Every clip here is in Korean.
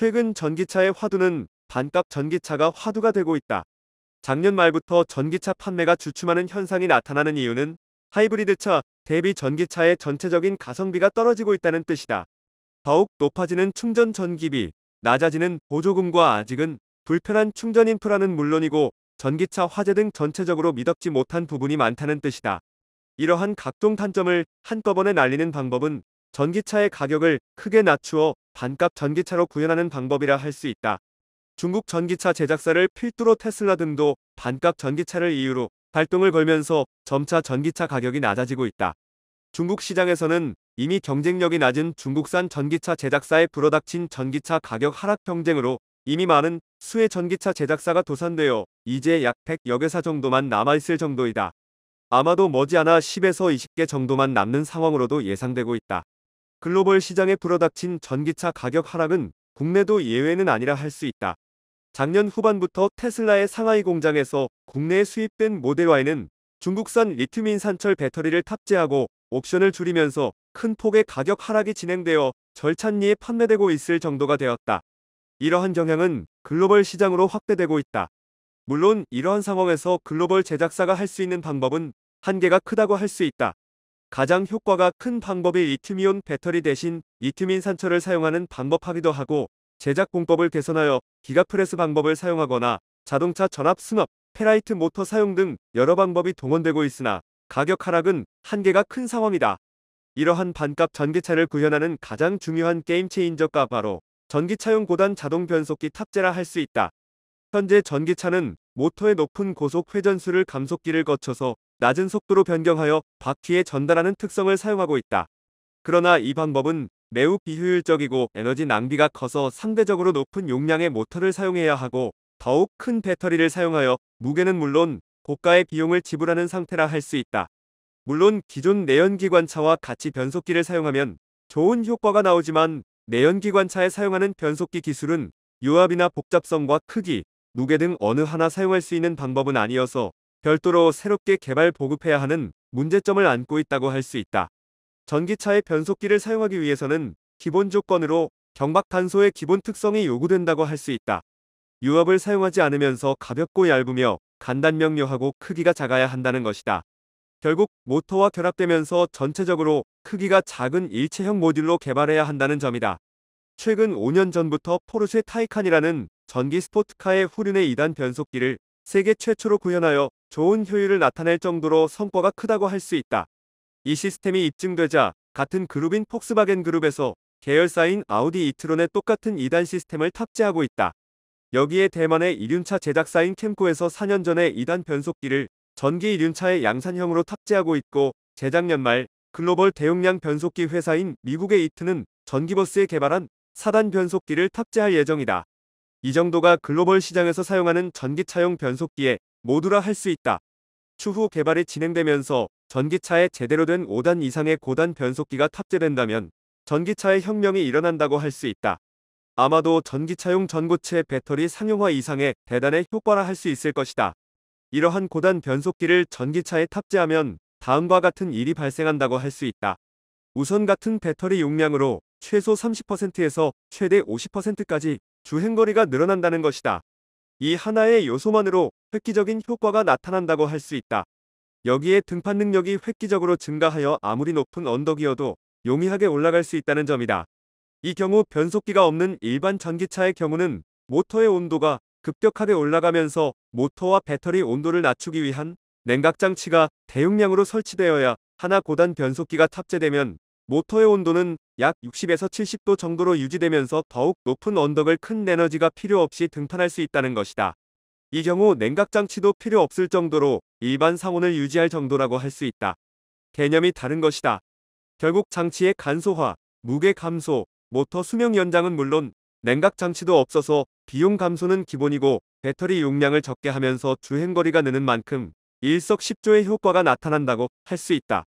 최근 전기차의 화두는 반값 전기차가 화두가 되고 있다. 작년 말부터 전기차 판매가 주춤하는 현상이 나타나는 이유는 하이브리드차 대비 전기차의 전체적인 가성비가 떨어지고 있다는 뜻이다. 더욱 높아지는 충전 전기비, 낮아지는 보조금과 아직은 불편한 충전 인프라는 물론이고 전기차 화재 등 전체적으로 미덥지 못한 부분이 많다는 뜻이다. 이러한 각종 단점을 한꺼번에 날리는 방법은 전기차의 가격을 크게 낮추어 반값 전기차로 구현하는 방법이라 할 수 있다. 중국 전기차 제작사를 필두로 테슬라 등도 반값 전기차를 이유로 발동을 걸면서 점차 전기차 가격이 낮아지고 있다. 중국 시장에서는 이미 경쟁력이 낮은 중국산 전기차 제작사에 불어닥친 전기차 가격 하락 경쟁으로 이미 많은 수의 전기차 제작사가 도산되어 이제 약 100여 개사 정도만 남아있을 정도이다. 아마도 머지않아 10에서 20개 정도만 남는 상황으로도 예상되고 있다. 글로벌 시장에 불어닥친 전기차 가격 하락은 국내도 예외는 아니라 할 수 있다. 작년 후반부터 테슬라의 상하이 공장에서 국내에 수입된 모델 Y는 중국산 리튬인 산철 배터리를 탑재하고 옵션을 줄이면서 큰 폭의 가격 하락이 진행되어 절찬리에 판매되고 있을 정도가 되었다. 이러한 경향은 글로벌 시장으로 확대되고 있다. 물론 이러한 상황에서 글로벌 제작사가 할 수 있는 방법은 한계가 크다고 할 수 있다. 가장 효과가 큰 방법이 리튬이온 배터리 대신 리튬인산철을 사용하는 방법하기도 하고 제작 공법을 개선하여 giga press 방법을 사용하거나 자동차 전압 승압, 페라이트 모터 사용 등 여러 방법이 동원되고 있으나 가격 하락은 한계가 큰 상황이다. 이러한 반값 전기차를 구현하는 가장 중요한 game changer가 바로 전기차용 고단 자동 변속기 탑재라 할 수 있다. 현재 전기차는 모터의 높은 고속 회전수를 감속기를 거쳐서 낮은 속도로 변경하여 바퀴에 전달하는 특성을 사용하고 있다. 그러나 이 방법은 매우 비효율적이고 에너지 낭비가 커서 상대적으로 높은 용량의 모터를 사용해야 하고 더욱 큰 배터리를 사용하여 무게는 물론 고가의 비용을 지불하는 상태라 할 수 있다. 물론 기존 내연기관차와 같이 변속기를 사용하면 좋은 효과가 나오지만 내연기관차에 사용하는 변속기 기술은 유압이나 복잡성과 크기, 무게 등 어느 하나 사용할 수 있는 방법은 아니어서 별도로 새롭게 개발 보급해야 하는 문제점을 안고 있다고 할 수 있다. 전기차의 변속기를 사용하기 위해서는 기본 조건으로 경박 단소의 기본 특성이 요구된다고 할 수 있다. 유압을 사용하지 않으면서 가볍고 얇으며 간단 명료하고 크기가 작아야 한다는 것이다. 결국 모터와 결합되면서 전체적으로 크기가 작은 일체형 모듈로 개발해야 한다는 점이다. 최근 5년 전부터 포르쉐 타이칸이라는 전기 스포츠카의 후륜의 2단 변속기를 세계 최초로 구현하여 좋은 효율을 나타낼 정도로 성과가 크다고 할 수 있다. 이 시스템이 입증되자 같은 그룹인 폭스바겐 그룹에서 계열사인 아우디 이트론에 똑같은 2단 시스템을 탑재하고 있다. 여기에 대만의 이륜차 제작사인 킴코에서 4년 전에 2단 변속기를 전기 이륜차의 양산형으로 탑재하고 있고 재작년 말 글로벌 대용량 변속기 회사인 미국의 이튼은 전기버스에 개발한 4단 변속기를 탑재할 예정이다. 이 정도가 글로벌 시장에서 사용하는 전기차용 변속기에 모두라 할 수 있다. 추후 개발이 진행되면서 전기차에 제대로 된 5단 이상의 고단 변속기가 탑재된다면 전기차의 혁명이 일어난다고 할 수 있다. 아마도 전기차용 전고체 배터리 상용화 이상의 대단의 효과라 할 수 있을 것이다. 이러한 고단 변속기를 전기차에 탑재하면 다음과 같은 일이 발생한다고 할 수 있다. 우선 같은 배터리 용량으로 최소 30%에서 최대 50%까지 주행거리가 늘어난다는 것이다. 이 하나의 요소만으로 획기적인 효과가 나타난다고 할 수 있다. 여기에 등판 능력이 획기적으로 증가하여 아무리 높은 언덕이어도 용이하게 올라갈 수 있다는 점이다. 이 경우 변속기가 없는 일반 전기차의 경우는 모터의 온도가 급격하게 올라가면서 모터와 배터리 온도를 낮추기 위한 냉각 장치가 대용량으로 설치되어야 하나 고단 변속기가 탑재되면 모터의 온도는 약 60에서 70도 정도로 유지되면서 더욱 높은 언덕을 큰 에너지가 필요 없이 등판할 수 있다는 것이다. 이 경우 냉각 장치도 필요 없을 정도로 일반 상온을 유지할 정도라고 할 수 있다. 개념이 다른 것이다. 결국 장치의 간소화, 무게 감소, 모터 수명 연장은 물론 냉각 장치도 없어서 비용 감소는 기본이고 배터리 용량을 적게 하면서 주행거리가 느는 만큼 일석십조의 효과가 나타난다고 할 수 있다.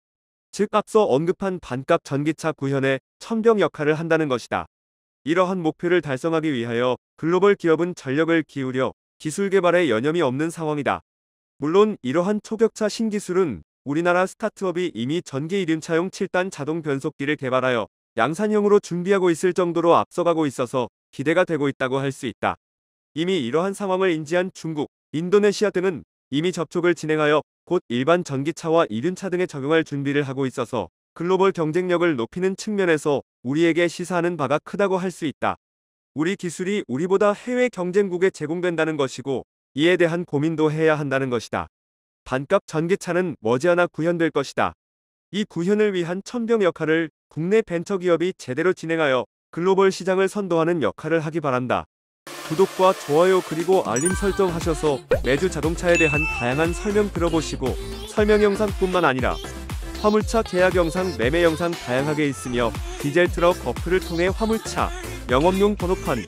즉 앞서 언급한 반값 전기차 구현의 천병 역할을 한다는 것이다. 이러한 목표를 달성하기 위하여 글로벌 기업은 전력을 기울여 기술 개발에 여념이 없는 상황이다. 물론 이러한 초격차 신기술은 우리나라 스타트업이 이미 전기 이륜차용 7단 자동 변속기를 개발하여 양산형으로 준비하고 있을 정도로 앞서가고 있어서 기대가 되고 있다고 할 수 있다. 이미 이러한 상황을 인지한 중국, 인도네시아 등은 이미 접촉을 진행하여 곧 일반 전기차와 이륜차 등에 적용할 준비를 하고 있어서 글로벌 경쟁력을 높이는 측면에서 우리에게 시사하는 바가 크다고 할 수 있다. 우리 기술이 우리보다 해외 경쟁국에 제공된다는 것이고 이에 대한 고민도 해야 한다는 것이다. 반값 전기차는 머지않아 구현될 것이다. 이 구현을 위한 천병 역할을 국내 벤처기업이 제대로 진행하여 글로벌 시장을 선도하는 역할을 하기 바란다. 구독과 좋아요 그리고 알림 설정 하셔서 매주 자동차에 대한 다양한 설명 들어보시고 설명 영상뿐만 아니라 화물차 계약 영상, 매매 영상 다양하게 있으며 디젤 트럭 어플을 통해 화물차, 영업용 번호판,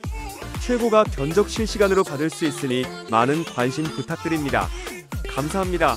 최고가 견적 실시간으로 받을 수 있으니 많은 관심 부탁드립니다. 감사합니다.